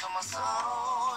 to my so.